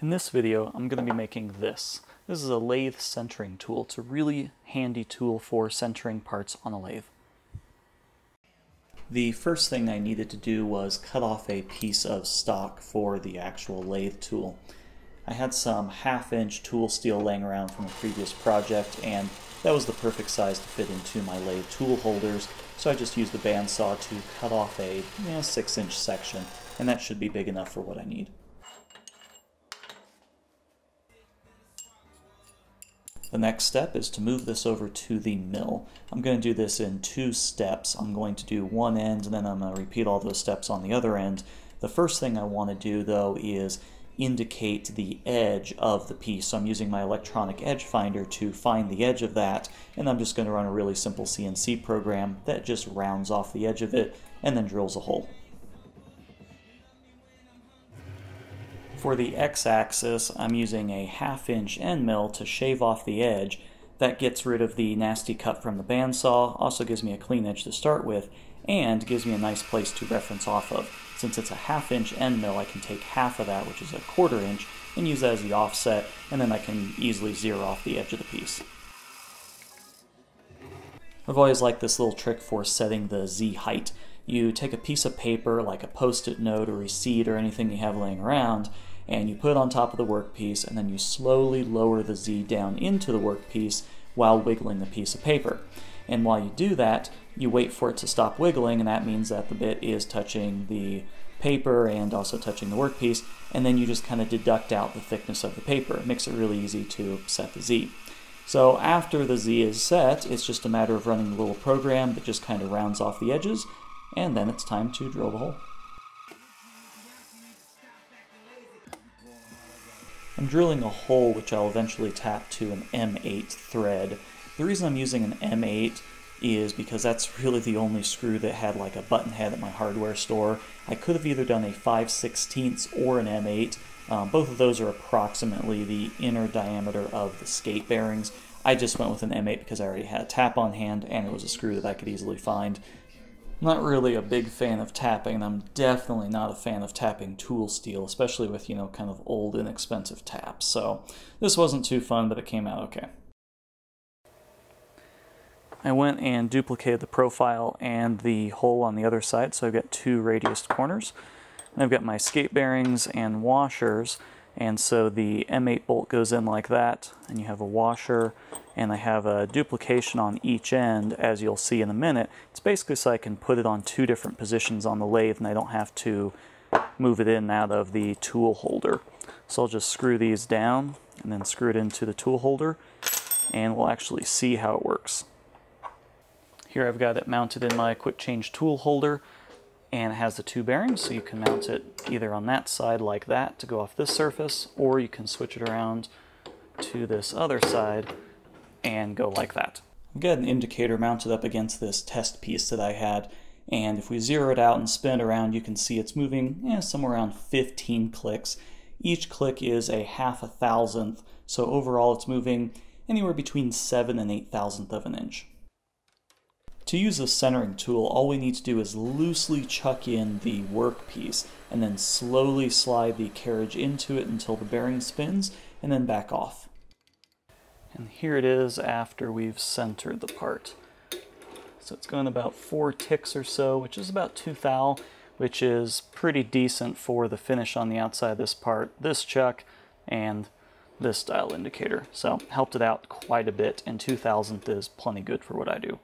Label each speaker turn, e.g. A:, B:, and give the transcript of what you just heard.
A: In this video, I'm going to be making this. This is a lathe centering tool. It's a really handy tool for centering parts on a lathe. The first thing I needed to do was cut off a piece of stock for the actual lathe tool. I had some half-inch tool steel laying around from a previous project, and that was the perfect size to fit into my lathe tool holders, so I just used the bandsaw to cut off a 6-inch section, and that should be big enough for what I need. The next step is to move this over to the mill. I'm going to do this in two steps. I'm going to do one end and then I'm going to repeat all those steps on the other end. The first thing I want to do though is indicate the edge of the piece. So I'm using my electronic edge finder to find the edge of that and I'm just going to run a really simple CNC program that just rounds off the edge of it and then drills a hole. For the x-axis, I'm using a half-inch end mill to shave off the edge. That gets rid of the nasty cut from the bandsaw, also gives me a clean edge to start with, and gives me a nice place to reference off of. Since it's a half-inch end mill, I can take half of that, which is a quarter inch, and use that as the offset, and then I can easily zero off the edge of the piece. I've always liked this little trick for setting the Z height. You take a piece of paper, like a post-it note or receipt or anything you have laying around, and you put it on top of the workpiece and then you slowly lower the Z down into the workpiece while wiggling the piece of paper. And while you do that, you wait for it to stop wiggling and that means that the bit is touching the paper and also touching the workpiece and then you just kind of deduct out the thickness of the paper. It makes it really easy to set the Z. So after the Z is set, it's just a matter of running a little program that just kind of rounds off the edges and then it's time to drill the hole. I'm drilling a hole which I'll eventually tap to an M8 thread. The reason I'm using an M8 is because that's really the only screw that had like a button head at my hardware store. I could have either done a 5 16 or an M8. Um, both of those are approximately the inner diameter of the skate bearings. I just went with an M8 because I already had a tap on hand and it was a screw that I could easily find. I'm not really a big fan of tapping, and I'm definitely not a fan of tapping tool steel, especially with, you know, kind of old, inexpensive taps. So this wasn't too fun, but it came out okay. I went and duplicated the profile and the hole on the other side, so I've got two radiused corners. And I've got my skate bearings and washers, and so the M8 bolt goes in like that, and you have a washer, and I have a duplication on each end, as you'll see in a minute. It's basically so I can put it on two different positions on the lathe, and I don't have to move it in and out of the tool holder. So I'll just screw these down, and then screw it into the tool holder, and we'll actually see how it works. Here I've got it mounted in my quick change tool holder and it has the two bearings so you can mount it either on that side like that to go off this surface or you can switch it around to this other side and go like that. I've got an indicator mounted up against this test piece that I had and if we zero it out and spin around you can see it's moving eh, somewhere around 15 clicks. Each click is a half a thousandth so overall it's moving anywhere between 7 and 8 thousandth of an inch. To use the centering tool, all we need to do is loosely chuck in the workpiece and then slowly slide the carriage into it until the bearing spins and then back off. And here it is after we've centered the part. So it's going about four ticks or so, which is about two thou, which is pretty decent for the finish on the outside of this part, this chuck, and this dial indicator. So helped it out quite a bit, and 2000th is plenty good for what I do.